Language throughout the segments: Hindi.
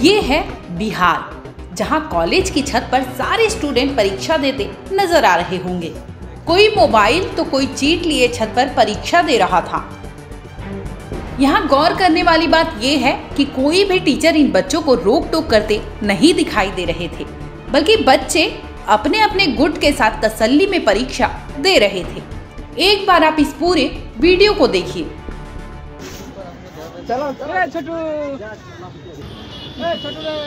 ये है बिहार, जहाँ कॉलेज की छत पर सारे स्टूडेंट परीक्षा देते नज़र आ रहे होंगे। कोई मोबाइल तो कोई चीट लिए छत पर परीक्षा दे रहा था। यहाँ गौर करने वाली बात यह है कि कोई भी टीचर इन बच्चों को रोक टोक करते नहीं दिखाई दे रहे थे, बल्कि बच्चे अपने अपने गुट के साथ तसल्ली में परीक्षा दे रहे थे। एक बार आप इस पूरे वीडियो को देखिए। चलो ए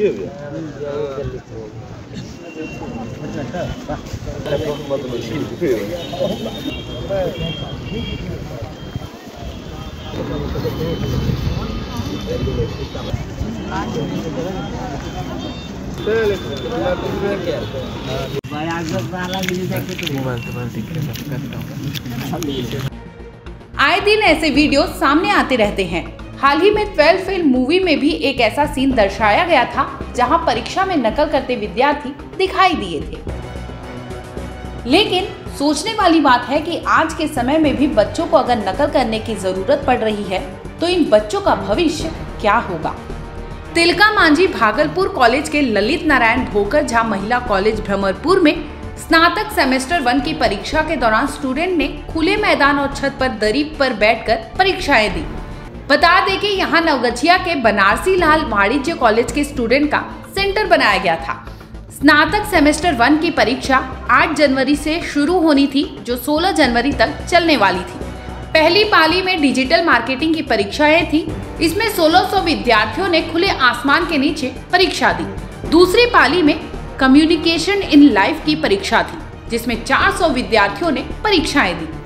छोटू रे आए दिन ऐसे वीडियो सामने आते रहते हैं। हाल ही में ट्वेल्थ फेल मूवी में भी एक ऐसा सीन दर्शाया गया था, जहाँ परीक्षा में नकल करते विद्यार्थी दिखाई दिए थे। लेकिन सोचने वाली बात है कि आज के समय में भी बच्चों को अगर नकल करने की ज़रूरत पड़ रही है तो इन बच्चों का भविष्य क्या होगा? तिलका मांझी भागलपुर कॉलेज के ललित नारायण भोकर झा महिला कॉलेज भ्रमरपुर में स्नातक सेमेस्टर वन की परीक्षा के दौरान स्टूडेंट ने खुले मैदान और छत पर दरी पर बैठकर परीक्षाएँ दी। बता दें कि यहाँ नवगछिया के बनारसी लाल वाणिज्य कॉलेज के स्टूडेंट का सेंटर बनाया गया था। स्नातक सेमेस्टर वन की परीक्षा 8 जनवरी से शुरू होनी थी, जो 16 जनवरी तक चलने वाली थी। पहली पाली में डिजिटल मार्केटिंग की परीक्षाएँ थी। इसमें 1600 विद्यार्थियों ने खुले आसमान के नीचे परीक्षा दी। दूसरी पाली में कम्युनिकेशन इन लाइफ की परीक्षा थी, जिसमें 400 विद्यार्थियों ने परीक्षाएँ दी।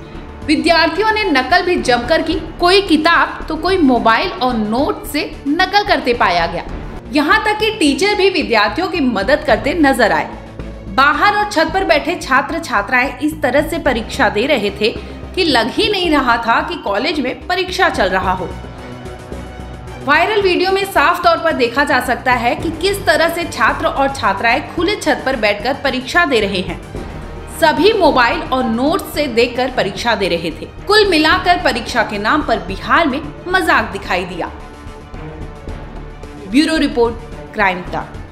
विद्यार्थियों ने नकल भी जमकर की। कोई किताब तो कोई मोबाइल और नोट से नकल करते पाया गया। यहाँ तक कि टीचर भी विद्यार्थियों की मदद करते नज़र आए। बाहर और छत पर बैठे छात्र छात्राएँ इस तरह से परीक्षा दे रहे थे कि लग ही नहीं रहा था कि कॉलेज में परीक्षा चल रहा हो। वायरल वीडियो में साफ़ तौर पर देखा जा सकता है कि किस तरह से छात्र और छात्राएँ खुले छत पर बैठकर परीक्षा दे रहे हैं। सभी मोबाइल और नोट्स से देखकर परीक्षा दे रहे थे। कुल मिलाकर परीक्षा के नाम पर बिहार में मज़ाक दिखाई दिया। Bureau report, crime time